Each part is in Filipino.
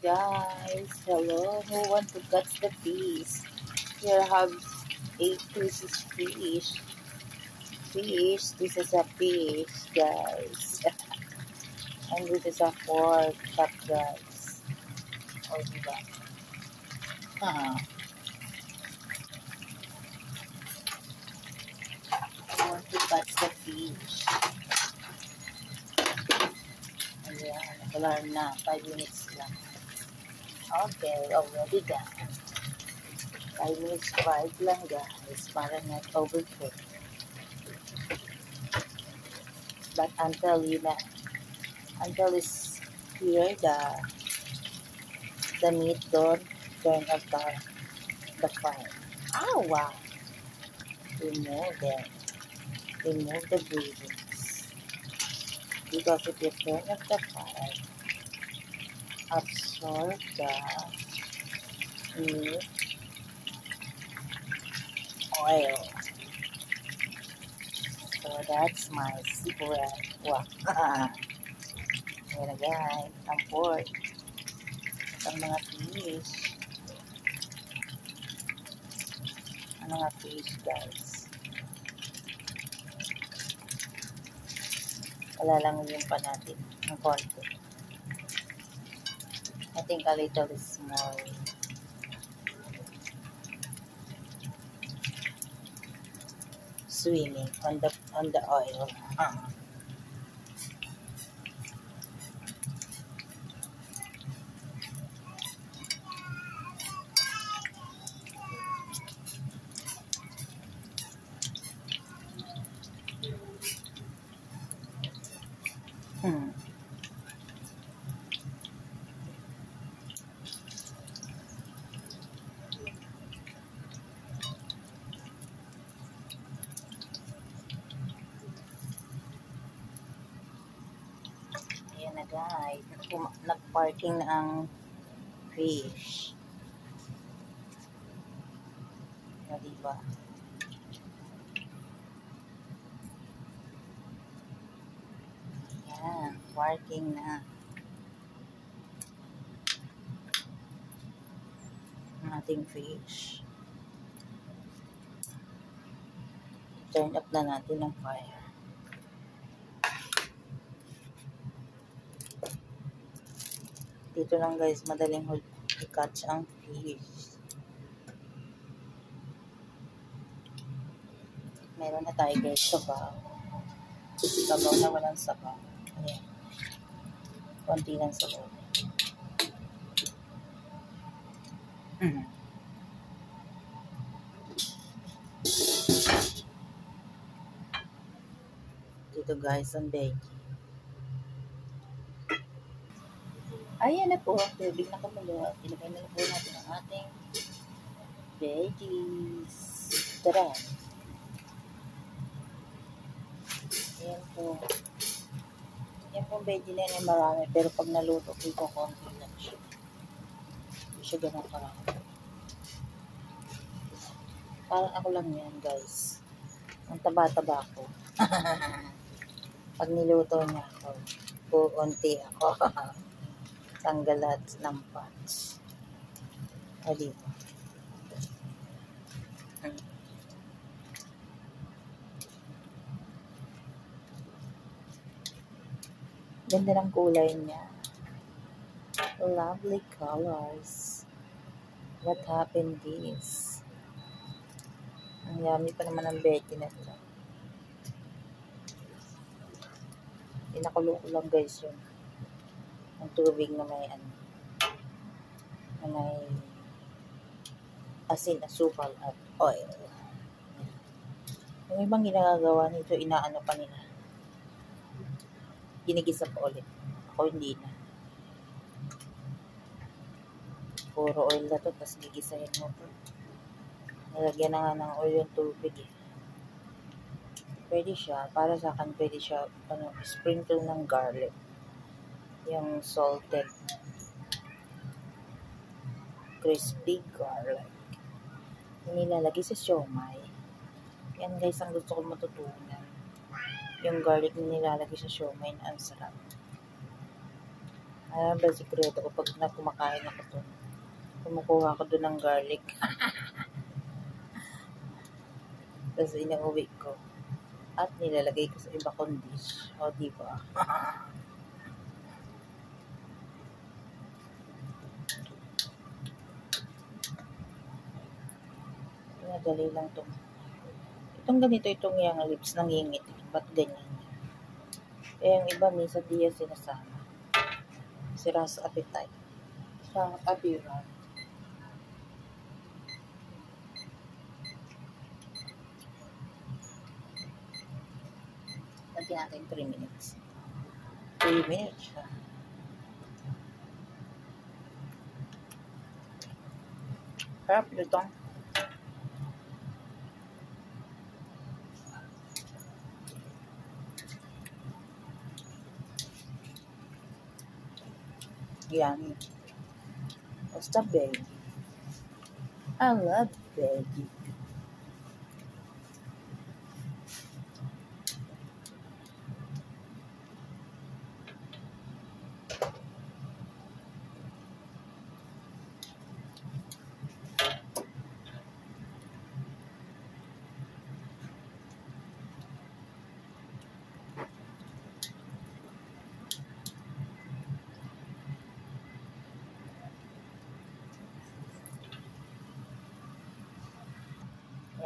Guys, hello. Who want to catch the fish? Here have eight pieces fish. Fish. This is a fish, guys. and this is a pork cup, guys. Oh, diba? Ah. I want to catch the fish. Ayan, nag-alarm na. 5 minutes lang. Okay, already done. 5 minutes 5 lang guys, para not overcook. But until you na, until it's clear the the meat don't turn off the, the fire. Oh wow! Remove it. Remove the grease. Because if you turn off the fire, absorb the meat oil. So that's my secret. Wow. Ayan na guys, ang pork. At ang mga fish. Ang mga fish guys. Palalanguyin pa natin ng konti. I think a little is more swimming on the on the oil. Uh. Hmm. Ayan na guys. Nag- Nag-parking na ang fish. O, diba? Ayan. Parking na. Ating fish. Turn up na natin ang fire. Dito lang guys, madaling i-catch ang fish. Meron na tayo guys sabaw. Sabaw na walang sabaw. Ayan. Konti lang sabaw. Mm. Dito guys, ang veggie. Ayan na po, tubig na kumulo. Na po natin ang ating veggies. Tara. Ayan po. Ayan po veggie na yan marami. Pero pag naluto po ito, konti lang siya. Hindi siya ganun karami. Parang ako lang yan, guys. Ang taba-taba ko. pag niluto niya ako, puunti ako. tanggalat ng parts. Hmm. Ganda ng kulay niya. Lovely colors. What happened this? Ang yummy pa naman ng Betty na ito. Pinakulo ko lang guys yun ang tubig na may ano na may asin, asukal at oil. Yung ibang ginagawa nito, inaano pa nila. Ginigisa pa ulit. Ako hindi na. Puro oil na to, tapos gigisahin mo po. Nalagyan na nga ng oil yung tubig eh. Pwede siya, para sa akin, pwede siya, ano, sprinkle ng garlic yung salted crispy garlic. Nilalagay sa siomay. Yan guys, ang gusto ko matutunan. Yung garlic na nilalagay sa siomay ang sarap. Ayan ba sikreto ko pag na kumakain ako to. Kumukuha ko doon ng garlic. Tapos inauwi ko. At nilalagay ko sa iba kong dish. O, di Madali lang to. Itong ganito, itong yung lips nangingit. Ba't ganyan? Eh, yung iba, minsan di yan sinasama. Sira sa appetite. Sa appearance. Lagyan natin 3 minutes. 3 minutes siya. Sarap nito. Yan. Basta veggie. I love veggie.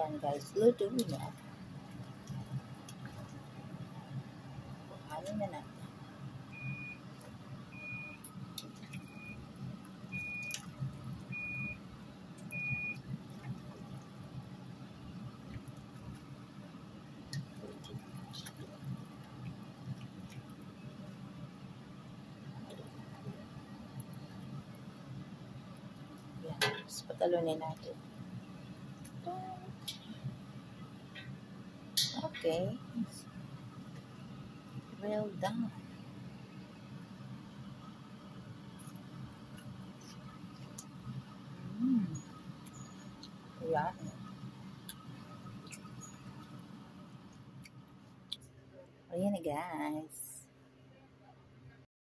Yan guys, luto na. Ano na natin? Yan, tapos patalunin natin. Okay. Well done. Yan. Ayan na guys.